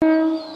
嗯